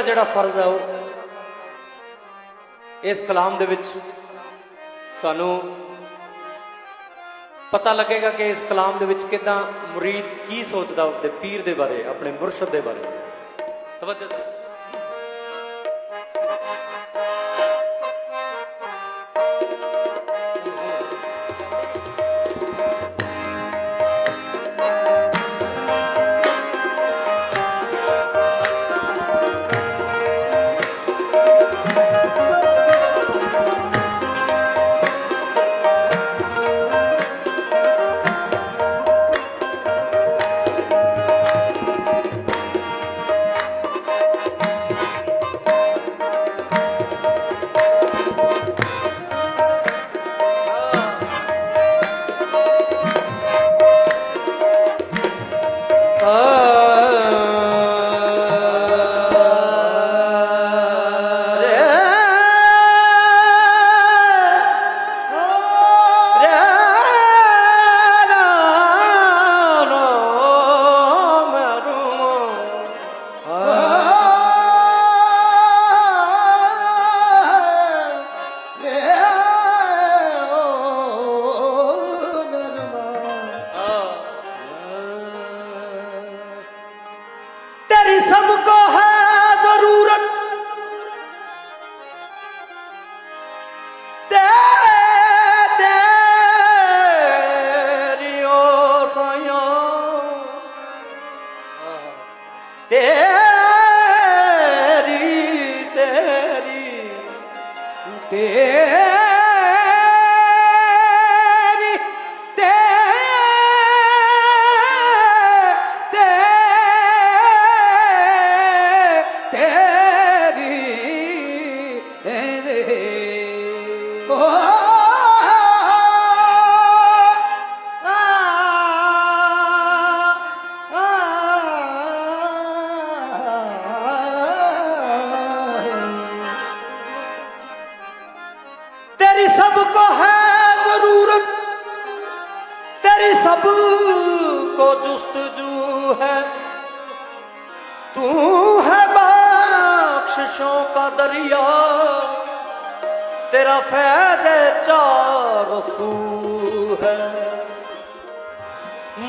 ਪਹਿਲਾ ਜਿਹੜਾ ਫਰਜ਼ ਹੈ ਉਹ ਇਸ ਕਲਾਮ ਦੇ ਵਿੱਚ ਤੁਹਾਨੂੰ ਪਤਾ ਲੱਗੇਗਾ ਕਿ ਇਸ ਕਲਾਮ ਦੇ ਵਿੱਚ ਕਿਦਾਂ ਮੁਰੀਦ ਕੀ ਸੋਚਦਾ ਉਹਦੇ ਪੀਰ ਦੇ ਬਾਰੇ, ਆਪਣੇ ਮੁਰਸ਼ਿਦ ਦੇ ਬਾਰੇ। ਤਵੱਜਹ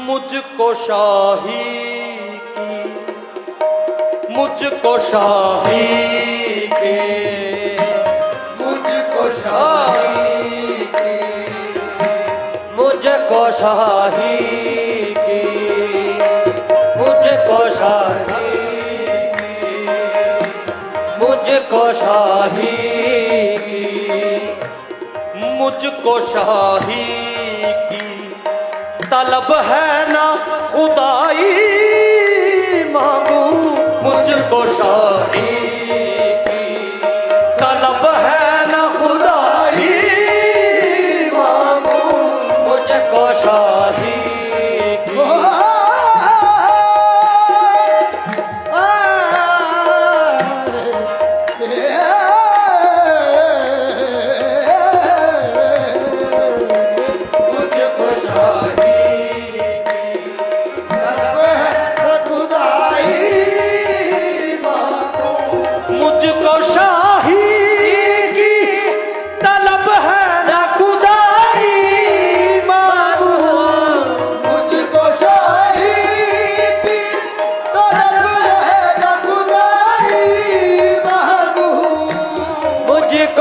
मुझको शाही की मुझको शाही के। मुझको शाही के। मुझको शाही की। मुझको शाही मुझको शाही की। मुझको शाही तलब है ना खुदाई मांगू मुझको शादी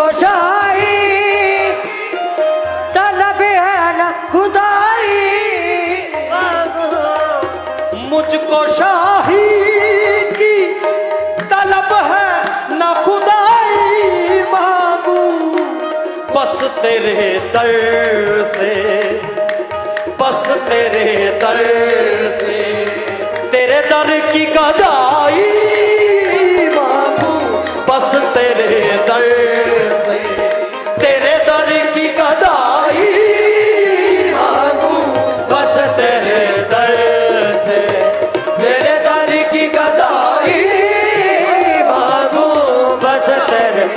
को शाही तलब है ना खुदाई। मुझको शाही की तलब है न खुदाई मांगू। बस तेरे दर से, बस तेरे दर से, तेरे दर की गदाई मांगू। बस तेरे दर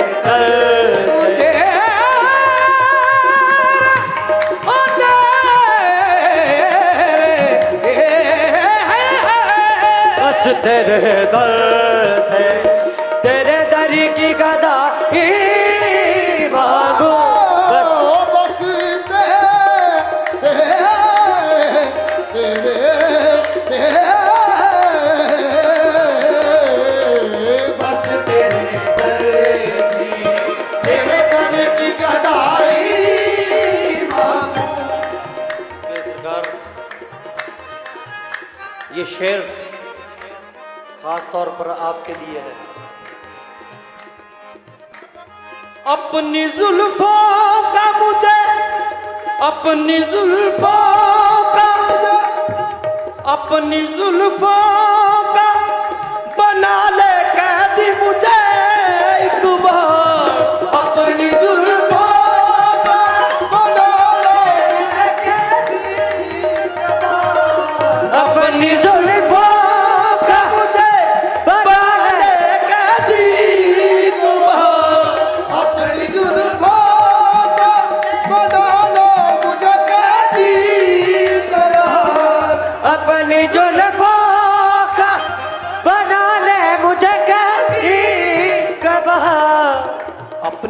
कर आपके लिए है। अपनी जुल्फों का मुझे, अपनी जुल्फों का अपनी जुल्फों का बना ले।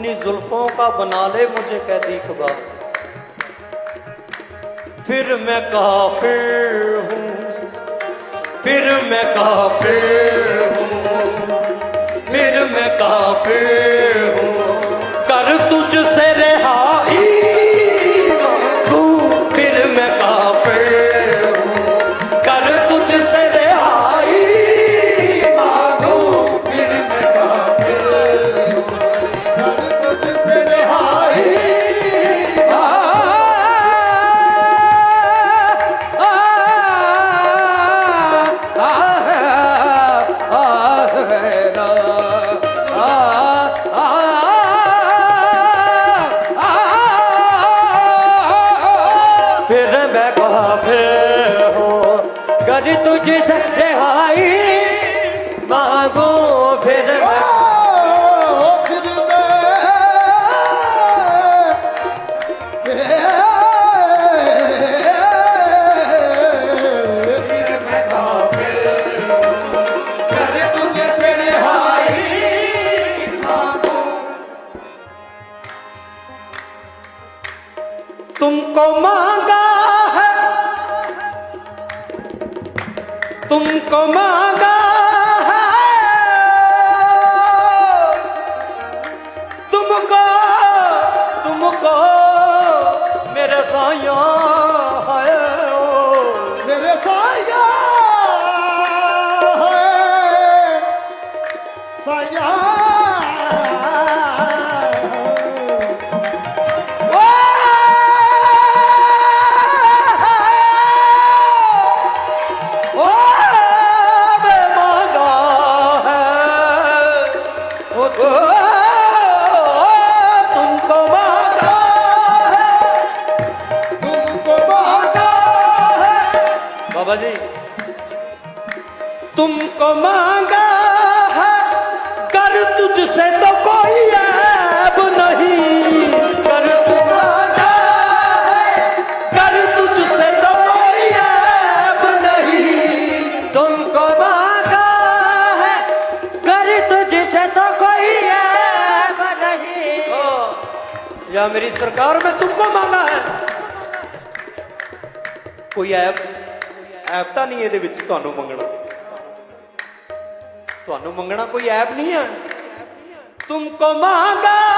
अपनी जुल्फों का बना ले, मुझे कैदी खबा फिर मैं काफिर हूँ, फिर मैं काफिर हूँ, फिर मैं काफिर कर तुझसे रिहाई तुमको मांगा तुमको मांगा है कर तुझसे तो कोई ऐब नहीं कर तू मांगा है कर तुझसे तो कोई ऐब नहीं तुमको मांगा है कर तुझसे तो कोई ऐब नहीं ओ, या मेरी सरकार में तुमको मांगा है ਕੋਈ ਐਬ ਐਬ ਤਾਂ ਨਹੀਂ ਇਹਦੇ ਵਿੱਚ ਤੁਹਾਨੂੰ ਮੰਗਣਾ ਤੁਹਾਨੂੰ ਮੰਗਣਾ ਕੋਈ ਐਬ ਨਹੀਂ ਹੈ। ਤੁਮਕੋ ਮੰਗਾ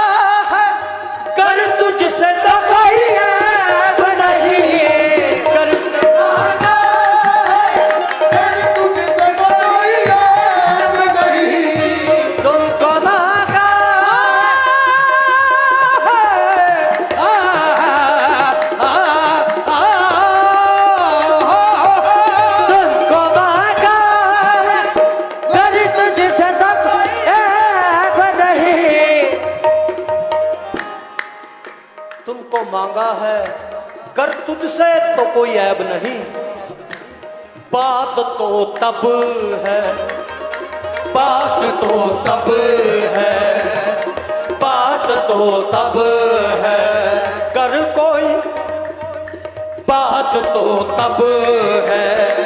तब है। बात तो तब है। बात तो तब है। कर कोई, बात तो तब है।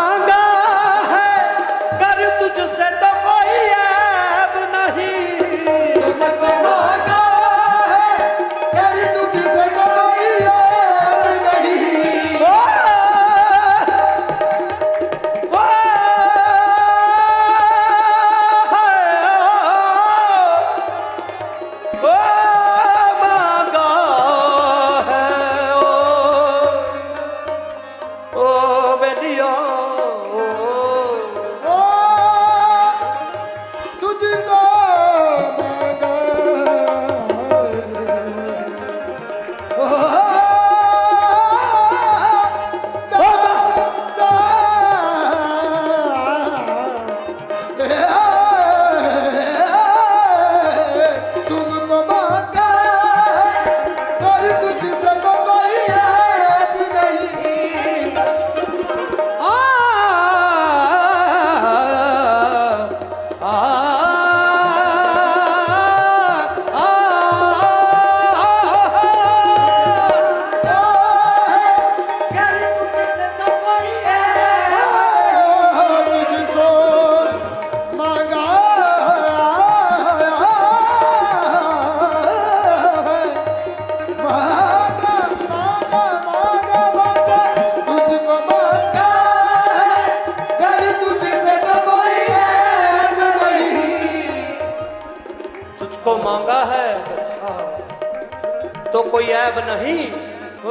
कोई ऐब नहीं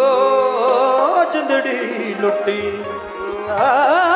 ओ जिंदड़ी लुटी ओ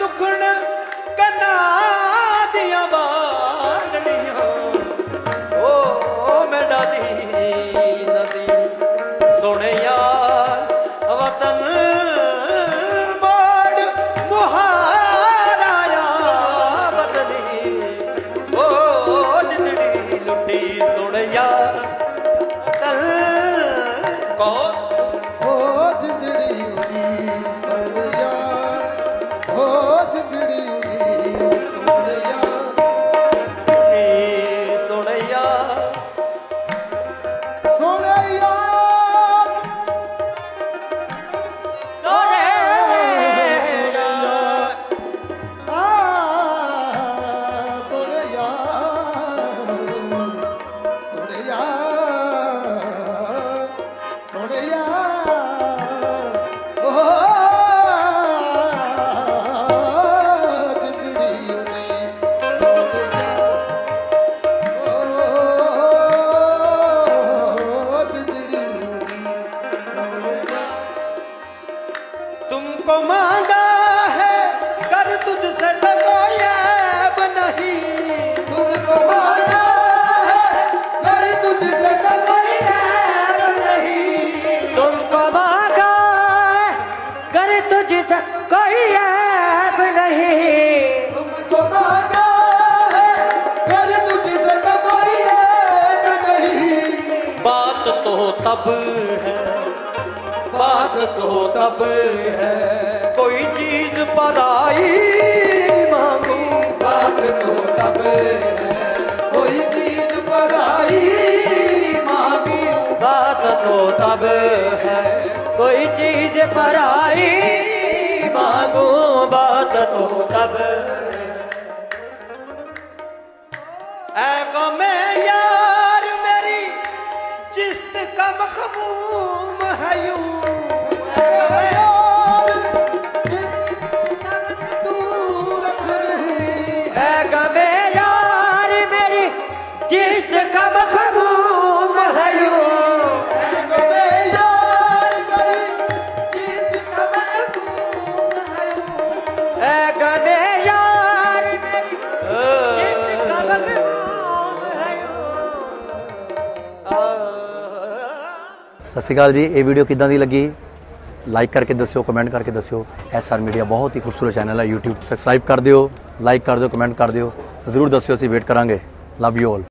ਦੁਖਣ ਕਨਾ तुझसे कोई ऐब नहीं। तुमको माना है कर तुझसे तो कोई ऐब नहीं। बात तो तब है बात तो तब है। कोई चीज़ पर आई मांगू। बात तो तब है कोई चीज़ पर आई मांगू। बात तो तब है कोई चीज़ पर आई मांगू बात तो तब ऐ गमे यार ਸਤਿ ਸ਼੍ਰੀ ਅਕਾਲ ਜੀ ਇਹ ਵੀਡੀਓ ਕਿੱਦਾਂ ਦੀ ਲੱਗੀ ਲਾਈਕ ਕਰਕੇ ਦੱਸਿਓ ਕਮੈਂਟ ਕਰਕੇ ਦੱਸਿਓ ਐਸਆਰ ਮੀਡੀਆ ਬਹੁਤ ਹੀ ਖੂਬਸੂਰਤ ਚੈਨਲ ਹੈ YouTube ਸਬਸਕ੍ਰਾਈਬ ਕਰ ਦਿਓ ਲਾਈਕ ਕਰ ਦਿਓ ਕਮੈਂਟ ਕਰ ਦਿਓ ਜ਼ਰੂਰ ਦੱਸਿਓ ਅਸੀਂ ਵੇਟ ਕਰਾਂਗੇ ਲਵ ਯੂ ਆਲ